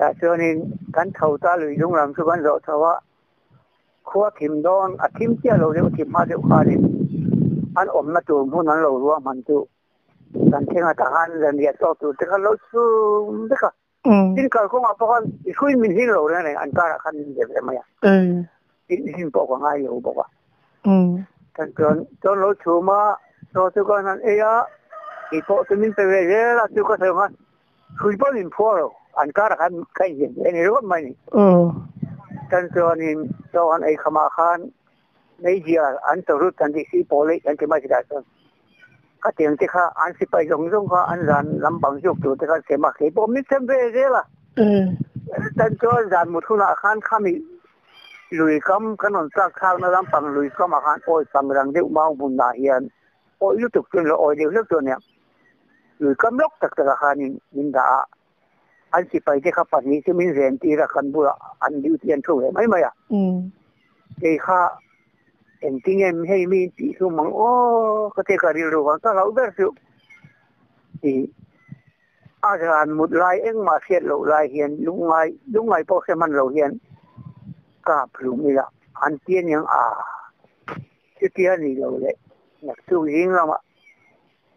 Speaker 1: ta chu ni kan thau ta lui dung ram chu kan zo thawa khua kim don akim tia lo le kim ma de kha ni an om na tu mu nan lo ruwa man tu ดันเที่ยงตะหันดันเดียโตตัวเด็กก็รู้เด็กก็ที่เกิดขึมาเพอาะว่าอีกคนมีที่รู้เนี่องอันตรายขันเดียบเลยไหมอ่ะอืมที่บอกว่าง่ายอยู่บอกว่าอืมแต่ตอนตอนรู้ชูมาตัวที่ก็นั่นเอ้ยอีกคนมีเป็นเรื่องละที่ก็เท่านั้นคุยบ้านพ่อเราอันตรายขันใครเห็นเอ็งรู้ไหมนี่อืมแต่ตอนนี้ตอนไอ้ขมาขันในเดียอันตรุษทันทีสี่โพลีอันที่มาจากส่งก็เตียงที่เขาอันสิไปยงซงเขาอันจันลำบังยุกอยู่แต่เขาเสียมาขียผมนี่เซมเบเซ่ละแต่ก็อาจารันมุทุนอาคารข้ามีลุยกำขนนสักข้าวนะลำบังลุยกำอาคารโอ้ยสำรังเดียวมาบุญดาเฮียนโอ้ยุติจุดเรยโอ้ยเดียวเลือกตัวเนี้ยลุยกำยกตักตะคานินินดาอันสิไปที่เขาปัจจุบันที่มีเซียนทีระคันบัวอันดิวเทียนช่วยไหมไหมอ่ะอืมที่เขา entinge hei mi ti ku mang o ko te ka ri ru ka ka u ber su i a ran mut lai eng ma siet lo lai hian lu ngai lu ngai po se man lo hian ka plu mi la an tien yang a ti ti ani lo le nak tu ying la ma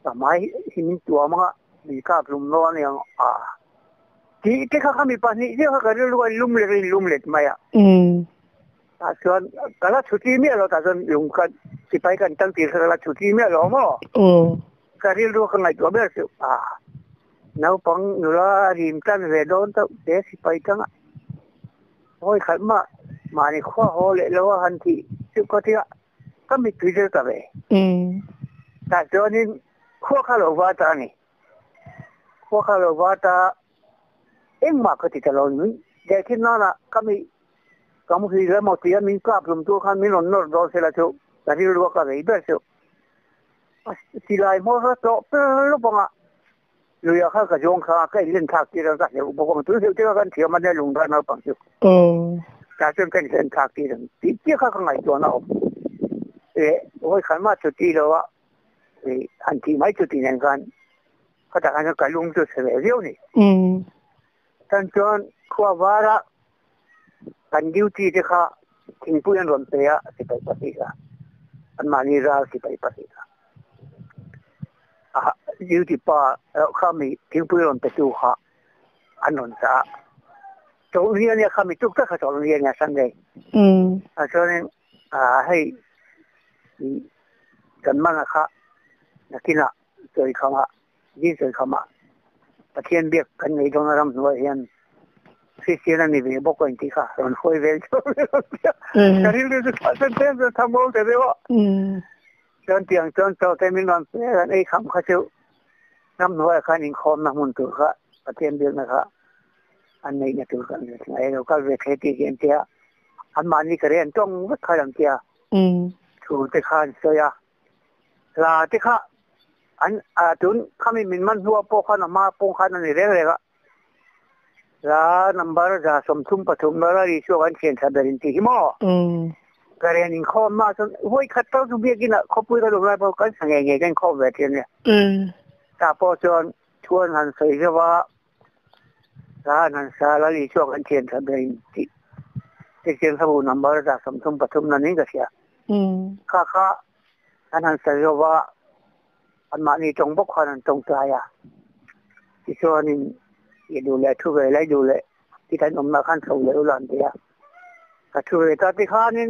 Speaker 1: ta mai hin tu ma mi ka plu no an yang a ti te ka ka mi pa ni te ka ka ri lu lumle lumlet maya
Speaker 2: mm
Speaker 1: ตา่วนกะละชุทีเมียเราตา่วนอยู่กันสิไปกัน ตั้งตีกะละชุทีเมียเราหมออืมการีรู้ข้างในตัวเบี้ยสิอ่าแล้วปังนุ่ลริมกันเรดอนต้องเดสิไปกันอ่ะโอ้ยขันมามาในข้อโหเลยแล้วว่าหันที่สิก็ที่ ก็ไม่ตุยเจอกันเลยอืมตา่วนนี้ข้อข้าหลวงวาตานี่ข้อข้าหลวงวาตาเอ็งมาก็ติดตลอดนู้นเด็กที่นั่นละก็มี kamu sila mau tiya min ka mình tu kan min on nor dor sila chu tadi lu ka rei ber chu sila mo ra to pe lu ponga lu ya ka ka jong ka ka lin thak ti ra ka le bo ko tu se ti kan thia ma ne lung ra na pang chu o ta chen kan sen thak ti ra thì kia khác ka ngai jo na o e oi kan ma chu ti lo wa e an ti mai chu gan nen kan ka ta kan ka sẽ chu se này ni mm tan chon vara กันดิวที่ด็กค่ะทิ้งพูยนรวมเตียสิไปปฏิกาอันมานีราสิไปปฏิกะอ่ะดิวตีป้าแล้ข้ามีทิ้งพูยนรวมเตียดูค่ะอันนน้าตรงเรียนเนี่ยข้ามีทุกข์ข้าตรงเรียนเนี่ยสั่งเลยอืมอ่ะฉะนั้นอ่าให้กันมั่งอะค่ะนักกินละเคยเข้ามายิ่งเคยเขามาประเทศเบียกกันในตรงนั้นรำรวยเฮียน cristiana ni vivo con ti caron foi velho caril de fasen tem de tambol de devo chon tiang chon to te min nam se an ei kham kha chu nam no kha ning khom na mun tu kha patien bil na kha an nei na tu kha ni ai no kal ve khe ti gen tia an man ni kare an tong wat kha lam tia chu te khan so ya la te kha an a tun khami min man huwa po kha na ma po kha na ni re re kha ลานับบาร์จะสมทุนปฐมนาฬรีชการเชียนทัดเรนทีหิมะกรณีข้อมาส่งวยขัดต้องสุเบียกินะขบุยกระดูมไรเพรากันสังเงยกันข้อแบบนี้เนี่ยแต่พอจนชวนหันสเส้ยว่าลานันซาลาลีชวการเชียนทัดเรนที่ที่เชียนสบู่นับาร์จะสมทุนปฐมนาฬิก็เสียข้าข้าหันสเส้ยว่า อันมานี่จงบกควันจงใจอ่ะที่ชวนนี่ย่าดูแลทุเรศดูแลที่ท่านอมมาขั้นส่งเลยหลอนเดียกระทุเรศตที่ข้านี่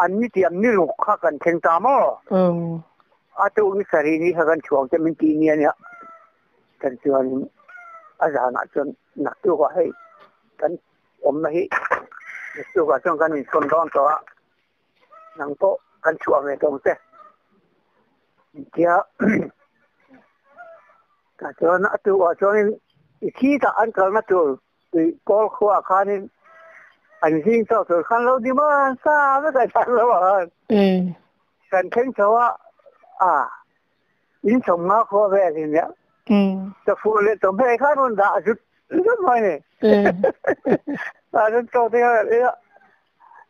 Speaker 1: อันนี้เตรียมนี่ลูกข้ากันเชิงตามอ่ะอืออาตุวิสรีนี่ข้ากันช่วงจะมันปีเนี้ยเนี่ยกันส่วนอาจารย์อาจารย์หนักตัวกว่าให้กันอมมาให้ตัวกว่าช่วงกันมีคนร้อนตัวนังโตกันช่วงในตรงเสียเดี๋ยวกระทุเรศตัวช่วงนี้ khi ta ăn cơm nó trụ thì có khoa khá nên anh xin cho thử khăn lâu đi mà xa với cái khăn lâu hơn ừ cần khánh cháu á à in sống nó khó về thì nhá ừ ta phụ lên tổng hệ khác luôn đã rút rất mọi này ừ ta rút câu thế là đấy ạ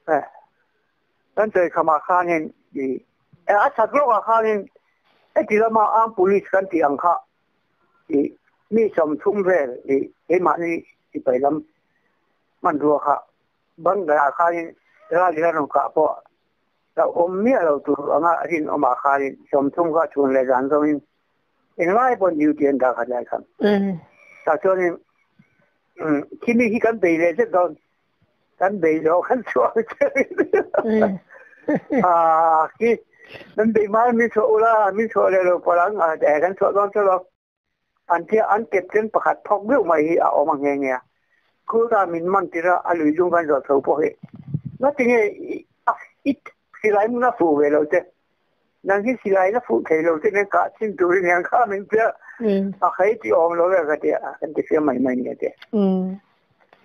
Speaker 1: à tân trời khả mà khá nên thì à chặt lúc khá nên ấy chỉ là mà ăn police cần thì ăn khá thì มีสมทุ่มเรดิไอ้มันนี่ไปลำมันรัวค่ะบังดาคานี่ราดิรันกะพอเราอมเมียเราตัวอ่ะอินอมาคานี่สมทุ่มก็ชวนเลยกันตรงนี้เองไล่บนอยู่เตียนดาค่ะได้ครับอืมแต่ตัวนี้อืมที่นี่ที่กันไปเลยสักตอนกันไปแล้วกันชวนอืมอ่าที่มันไปมามีโซล่ามีโซเลโลพลังอ่ะแต่กันชวนตอนตลอดอันที่อันเก็บเส้นประคัดทองเรื่องใหม่เอาออกมาแง่เงี้ยคือรามินมันที่เราอลุยุงกันรอเสือพวกนี้นั่นเองอ่อิสิไรมันาฟูเวลเจนั่นที่สิไลน่ะฟูเทลเจเนี่ยกาชินตัวนี่ยข้ามินเจ้ามอาะใครที่ออมเราแบบก็เดียอันที่เสียใหม่ใหม่เนี่ยเจอืม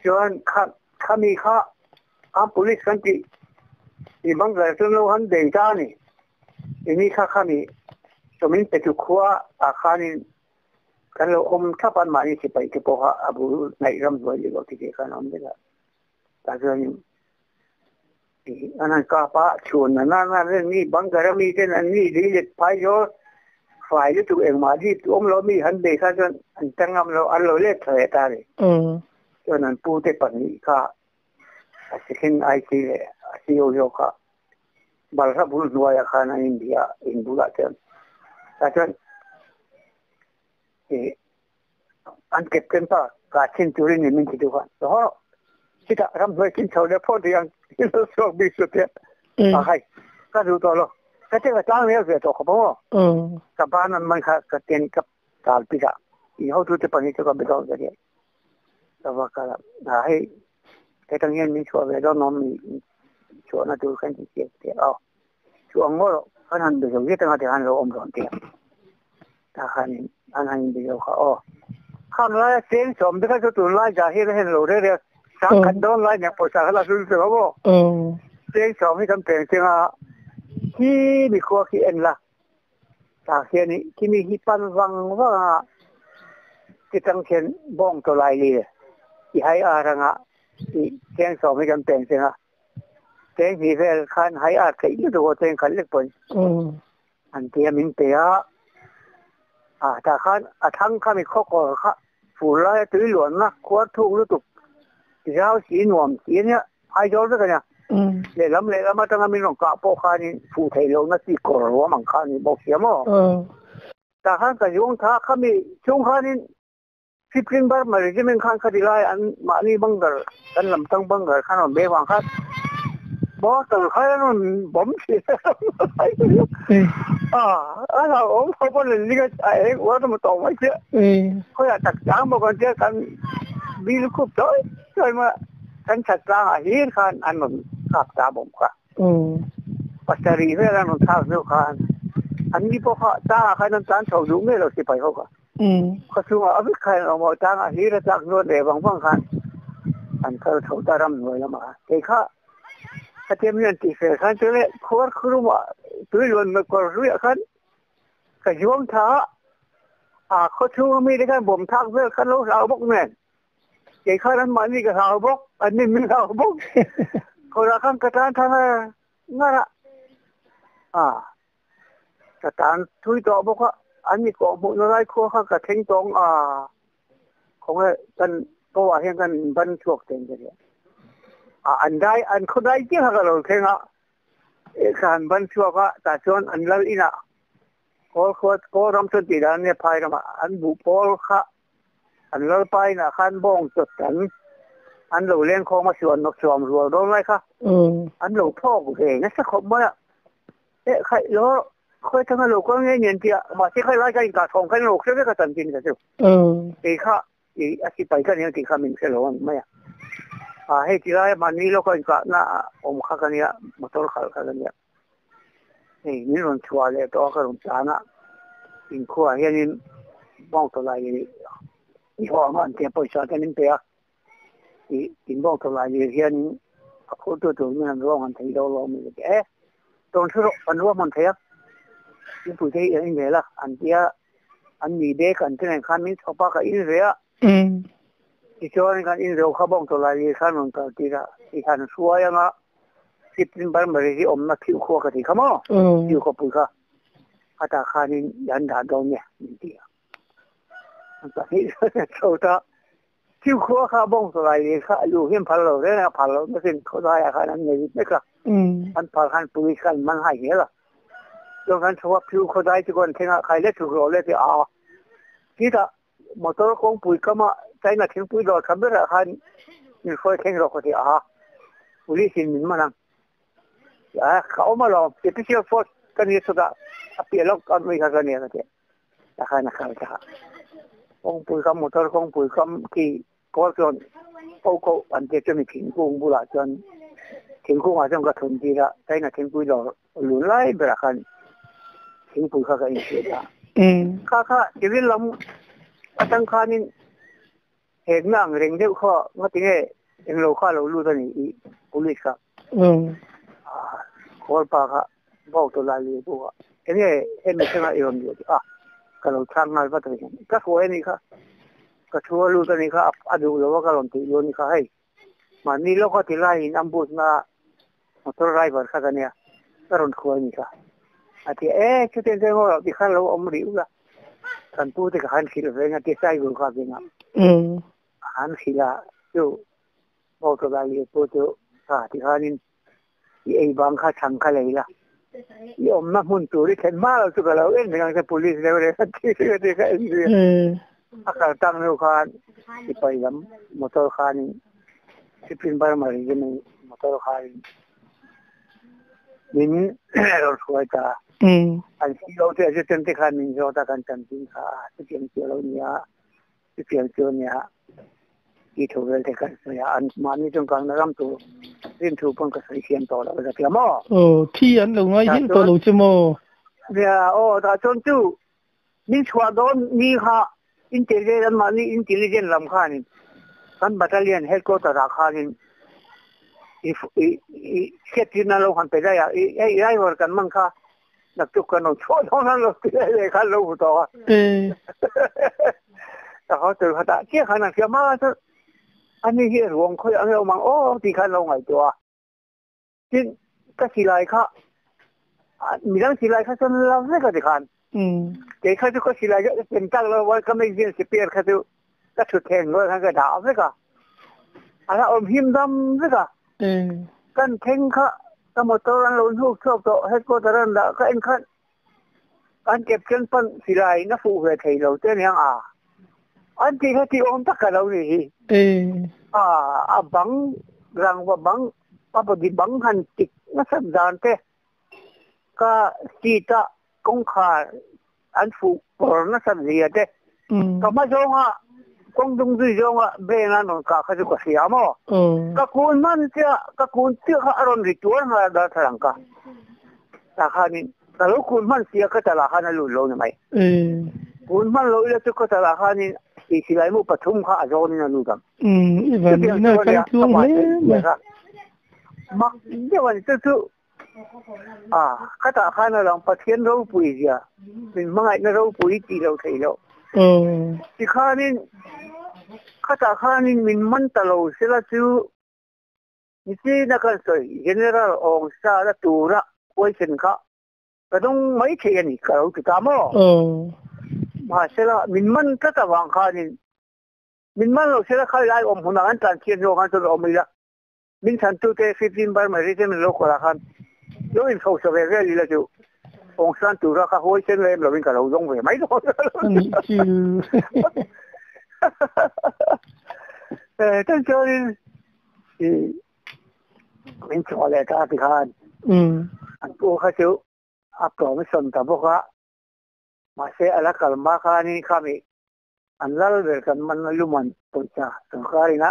Speaker 1: ส่วนข้าข้ามีข้าข้าพูดสันที่อีบางหลายส่วนเราหันเด่นจ้านี่อันนี้ข้าข้ามีสมินเป็นทุกข้ออาคารนี้ kalau om tapan mari si pai ke poha abu nai ram dua je goti ke kan om dega kazo ni anan ka pa chu na na na ni bang gara mi ke na ni di le pai yo fai ju tu eng ma di om lo mi han de ka jon an tang am lo an lo le thae ta re mm cho nan pu te pan ni ka a sikin ai ti le a si yo yo ka bal ra bul nuwa ya khana india indula ten ta jon อันเก็บเกินก็กาชินจุรินีมินคิดดูว่าแลฮะสิทธะทำเลยกินเขาเดียวพอดียังที่เราสวงมีสุดเนี่ยอะไรก็ดูตัวเราก็เจ้าจ้างเลี้ยงเสียตัวเขาพ่อกับบ้านนั้นมันค่ะกับเทียนกับตาลปีกอีหัวทุติปนิชก็ไม่ต้งเสียแต่ว่าการถ้ให้แต่ตองนี้มีชัวร์แล้วน้องมีชัวร์น่าดูขันที่เจยบเดียวชัวร์งอเพราะนั้นเดี๋ยวยึดตั้งแต่หันเราอมร้อนเดียวถ้าหันอันนั้นเดียวค่ะอ๋อข้ามไล่ยเต็มสมที่เขาจะตุนไล่จากที่เห็นเราเรื่อย
Speaker 2: ๆสามขันโด
Speaker 1: นไล่เนี่ยปวดสาหัสสุดๆครับว่าเต็มสมที่จำเป็นสียงอ่ะ ที่มีครัวที่เอ็นละจากเขียนนี้ที่มีฮิปันวังว่าที่ตั้งเขียนบ้องตัวไล่เลยที่ให้อารังอ่ะที่เต็มสมที่จำเป็นสียงอ่ะเต็มที่เฟลคันให้อาร์ก็อีกตัวเต็มขันเล็กไนอันเตียมินเตีย่าแต่ข้าอทั้งข้ามีข้อก่อข้าฝูแล้ตื้อหลวนนะควดทุกฤดูเช้าสีนวมสีเนี้ยหายโจ้ด้วยกันเนี่ยเลยล้ำเลยล้ำมาตั้งมีหนองกะโปคานี่ฝูไทยลงนะสีก่อหัวมังคานี่บอกเสียมอแต่ข้ากับยงท้าข้ามีช่วงข้านี่สิบเพิ่งบารมาเรื่องเป็นข้างคดีไล่อัน มา นี่บังเกิดอันลำตั้งบังเกิดข้าหนอนเบวังข้าบอกแต่ข้าหนอนบ่มเสียอาาผมเลยเร่อเว่าม่ต้อไว้เจอเขาอยากจัดจ้างบางคนเจอกันมิลคุปูกด้วยช่ไหมฉันจัดจ้างเฮียขันอันนั้นขาดตาผมค่ะปัจจรีเรื่อนนั้นท้าวเนื้อกันอันนี้พวกเขาต้างใครนั้นจ้างชาวยุ้งเน่ยเราสิไปเขาก็เขาชวนอาไปใครออกมาจ้างเฮียจางนวดเดบังฟังันอันเขาเขาตาดำหนยละมาเด็กขาเขาเตรียมเงินตีเสือขันเจอเลยโคตรครุ่มอ่ะตุยนมากรเรียกันกับยวงท้าอ่าเขาชู่มีได้กันบ่มทักเรื่องคันลูกเราบกแม่ใหญ่ข้านั้นมานี่ก็เราบกอันนี้มีเราบกคนละขั้นกระตานทางนั่น่ะอ่ากระตานทุยต่อบกว่าอันนี้ก็มุนไรครัวข้ากระเทงตองอ่าของอกันก็ว่าเห็นกันบรรทุกเต็มเลยอ่าอันใดอันคนใด้เจ้าก็เราเทงอ่ะอสารบันชัวก็แต่ชวนอันลลอีน่ะก็ขวดก็รำสติดันเนี่ยพายกันมาอันบุปอลคะอันลลไปน่ะขันบ้องจดกันอันหลูเลี้ยงคองมาส่วนนกสวมรัวโดนงไรค่ะอืมอันหลูพ่อกูเองนะสักคนเมื่อเอ๊ะใครแล้วค่ยทั้งหลูก็เงี้ยเงียนเจ้มาที่ค่ยไล่กันกัดของขคนหลูเชื่อไม่กระตันกินกันจิ๋วอืมอีข้าอีอาชีพไปกันเนี่ยกินข้ามินเชื่อหรอไม่อ่ะ הייתי מני לא כהן כהנא, ומחה כנראה, מטור כנראה. נירון צ'ואלה, תור חלום צ'אנה, אינקו העניינים, באו תולה ילי, יהוא אמן תפו שעתנים פיה, אינבאו תולה ילי, העניינים, אחוז תותו מן רוח הנתאי לא לא מלגה, אה, תור שלו, פנרוח מנתאי, 你不是也那个了，俺爹，俺你爹跟这人看没错吧？个意思呀。嗯。ที่ชอนี่กันอินเดียเขาบอกตัวลายขันนั่นตีกะที่ันสวยงะสิบปีบันบริที่อมนักขี่ขัวกันที่ขมยอยู่ขับปุ๋ยคะอาตาขานี่ยันดาดงเนี่ยนี่ดียวกันนี่เขาจะขิวขัวเขาบอกตัวลายขันอยู่เห็นพันโลเนี่ยพันโลไม่สิ่งเขาได้ขันนั้นเลยไม่กลับมันพันขันปุ๋ยขันมันหายเงี้ยละดังนั้นชาวผิวเขาได้ทุกคนเท่าใครเล็กถูกหรือเล็กที่อ๋อที่ตะมอเตอร์ของปุ๋ยก็มา sai na thing pui lo khabera han ni khoi thing ro ko ti a uli sin min manang ya ka oma lo ti pi sio fo kan ni so da a pi lo kan mi ka kan ni na ti ta kha na kha ta ong pui kam motor kong pui kam ki ko kon ko ko an te chemi king kung bu la chan king kung a chang ka thun ti la sai na thing pui lo lu lai bra kan king pui kha ka in ta ka ka ti ri lam atang khanin เห็นนั่งเร่งเดียวข้อว่าตีเนี่ยเองเราข้าเราลู่ตอนนี้อีกุลิครับอืมอ่าขอปากะบอกตัวลายลีบัวเองเนี่ยเอ็นไม่ใช่มาเอ็มเดียวอ่ะก็เราทำงานพัฒนาก็ขอเอ็นี่ค่ะก็ชัวรู้ตอนนี้ค่ะอะดูแล้วว่าก็ลองตีโยนี่ค่ะให้มันนี่เราก็ตีไล่อัมบูสนาตัวไล่บัตรค่ะเนี่ยก็ลองขอเอนี่ค่ะอาทิเอ๊ะชุดเต็มเต็มว่าที่ข้าเราอมริวละทันพูดแต่ขันคิดเรื่องนะที่ใจกูข่ะเองอ่ะอืม韩希拉就澳大利亚波就啊，地方人伊下帮卡长卡来啦。伊唔乜满足，你听马了这个了，因为人家玻璃在个咧，这个这个嗯，啊，卡当了看，一排人摩托卡呢，一平板嘛，人呢摩托卡呢，人都出来打。嗯，俺西楼这是真的看民族，他看真的看，这边叫了你啊，这边叫你啊。อีทูเวลเด็กก็สวยาอันมานี่จงการนะรำตัวยิ่งถูกปนก็สวเขียนต่อแล้วจะเปล่ยา
Speaker 2: โอ้ที่อันหลงไอ้ยิ่งตัวลงชิโม
Speaker 1: เนี่ยโอ้ถ้าจนจู่นี่ชัวร์โดนนี่ฮะอินเทลเจนต์มานี่อินเทลเจนต์ลำข้านี่ทัานบัตรเลียนเฮลโก้ต่อราคานี่อีฟอีอีเช็ที่นั่นเราหันไปได้อะอีไอไอหัวกันมั่งค่ะนักจุกกันเราชัวร์โอนนั่นเราที่ได้เลยขั้นเราหัวต่อเออแต่เขาเจอขาตาดเชี่ยขนาดเสียมากซะอันนี้เฮียหลวงค่อยเอาเรามังโอ้ที่คันเราไงตัวจินก็สีลายค่ะมีทั้งสีลายค่ะจนเราไม่ก็จะคันอืมแต่เขาจะก็สีลายเป็นตั้งเราว่าก็ไม่เสียสิเปียร์เขาจะก็ถูกแทงด้วยเขาก็ด่าไม่ก็อะ้รอมหิมดำไม่ก็อืมกันเทงค่ะก็หมดตัวรันลุนหูชอบตัวให้ก็ตะรันละก็เอ็นคันกันเก็บเงินปั้นสีลายนักฟูเหยไทีเราเจ้าเนี่ยอ่ะ an ti ha ti om tak ka lo ni à a a bang rang wa bang pa ba di bang han tik na sam dan te ka ti ta kong kha an fu por na sam ri ate ka ma zo nga kong dung du zo nga be na nó ka kha ju ka si amo ka kun man cha ka kun ti ha aron ri tu na da tharang ka ta kha ni ta lúc kun man sia ka ta la ha na lu lo ni mai kun man lo ile tu ka ta la ha ni ีสิไรมุปทุมข้าโจรนนะนู่นกัน
Speaker 2: อืมอีวันนี้น่าตั้งทุ่งเลย
Speaker 1: มักเดี๋ยววันที่สุดอ่าข้าตาข้าน่ะลองประเทียนเราปุ๋ยเสียเป็นไม้น่ะเราปุ๋ยตีเราไทยเรวอืมที่ข้านี่ข้าตาข้านี่มันมันตลอดเสียละจิวนี่สินักสวยเจเนอเรลองซาละตัวละโอ้ยเช่นก็ก็ต้องไม่เทียนอีกเราติดตามอ่ะอืม भाषेला विनमंतच वांखानी विनमन औषधा खाली आई ओम हुना आणि तांची लोकांत ओमिला मिन संतू ते फिफ्टीन बार मरीचे लोक राखान यो इन खौ सगळे गे लिला जो ओंसान तुरा का होय सेन लेम लविन का लौ जोंग वे माई दो eh tan chorin si min chole ka ti khan 嗯，俺不喝酒，阿婆没送他不喝。มาเสอะไรกัลมาขานี่ข้ามอันลัลเวลกันมันลุมันปุจจาสังขารินะ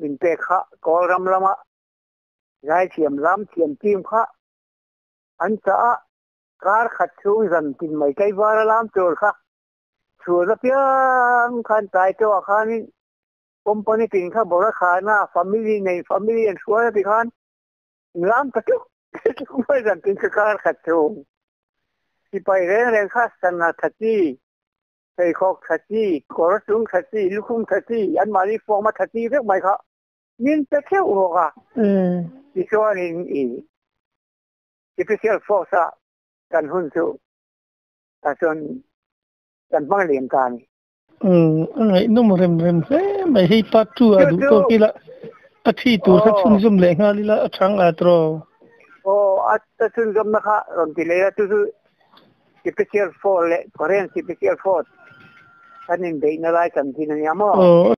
Speaker 1: บินเตขะกอลรำละมะย้ายเทียมรำเทียมทีมขะอันจะการขัดชูงสันตินไม่ใกล้วารลามโจรคะชัวร์เพียงขันตายเจ้าขานี้ผมปนิตินคะบอกว่ขานาฟามิลี่ ในฟามิลี่อันชัวร์เพี่งขันรำตะกุกไม่จันตินคือการขัดชูงที่ไปเรียนเรียนข้าศนาทัศน์ที่ไปขอกทัศน์ที่กรสุงทัศนที่ลูกคุ้มทัศนที่อันมาลีฟองมาทัศนที่เรื่องไหมครับนี่จะเที่ยวหรอกะอืมที่ส่วนอีกอีกที่พิเฟอกซะกันหุ่นสุกันจนกันบ้างเลี่ยนการ
Speaker 2: อืมอันไหนนุ่มเริมเริมเฮ้ไม่ให้ปัดจู่ดูตัวกี่ละอาทิตย์ตัวสักชุ่มชุ่มเลยงานลีละช่างอัตโร
Speaker 1: โอ้อาทิตย์ชุ่มชุ่มนะคะรอนติเลียอาทิตย Special Force, Korean Special Force. Kanin, day na lang, kandinan niya mo.
Speaker 2: Oo.